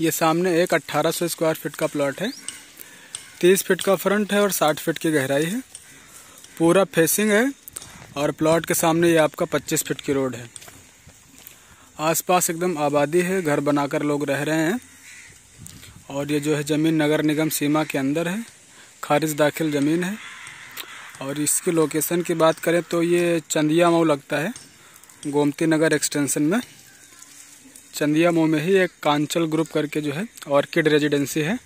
ये सामने एक 1800 स्क्वायर फीट का प्लॉट है। 30 फीट का फ्रंट है और 60 फीट की गहराई है। पूरा फेसिंग है और प्लॉट के सामने ये आपका 25 फीट की रोड है। आसपास एकदम आबादी है, घर बनाकर लोग रह रहे हैं। और ये जो है ज़मीन नगर निगम सीमा के अंदर है। खारिज दाखिल ज़मीन है। और इसकी लोकेशन की बात करें तो ये चंदिया मऊ लगता है, गोमती नगर एक्सटेंशन में। चंदिया मोह में ही एक कांचल ग्रुप करके जो है ऑर्किड रेजिडेंसी है,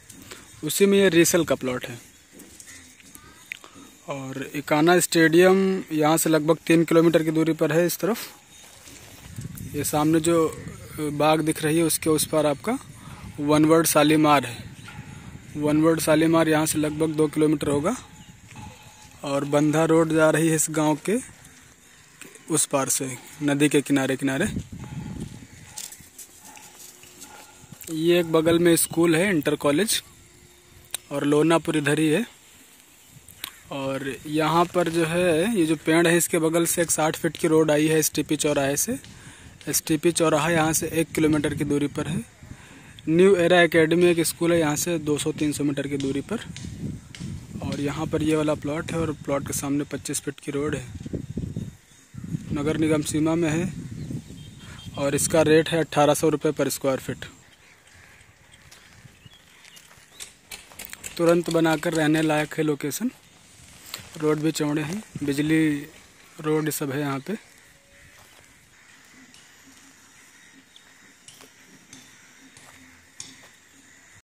उसी में ये रीसेल का प्लॉट है। और इकाना स्टेडियम यहाँ से लगभग तीन किलोमीटर की दूरी पर है इस तरफ़। ये सामने जो बाग दिख रही है, उसके उस पर आपका वन वर्ड सालीमार है। वन वर्ड सालीमार यहाँ से लगभग दो किलोमीटर होगा। और बंधा रोड जा रही है इस गाँव के उस पार से, नदी के किनारे किनारे ये एक बगल में स्कूल है, इंटर कॉलेज, और लोनापुर इधर ही है। और यहाँ पर जो है, ये जो पेड़ है, इसके बगल से एक साठ फीट की रोड आई है, एस चौराहे से। एस चौराहा यहाँ से एक किलोमीटर की दूरी पर है। न्यू एरा एकेडमी एक स्कूल है, यहाँ से 200-300 मीटर की दूरी पर। और यहाँ पर ये वाला प्लॉट है, और प्लॉट के सामने 25 फीट की रोड है। नगर निगम सीमा में है, और इसका रेट है अट्ठारह सौ रुपये पर स्क्वायर फीट। तुरंत बनाकर रहने लायक है लोकेशन। रोड भी चौड़े हैं, बिजली रोड सब है यहाँ पे।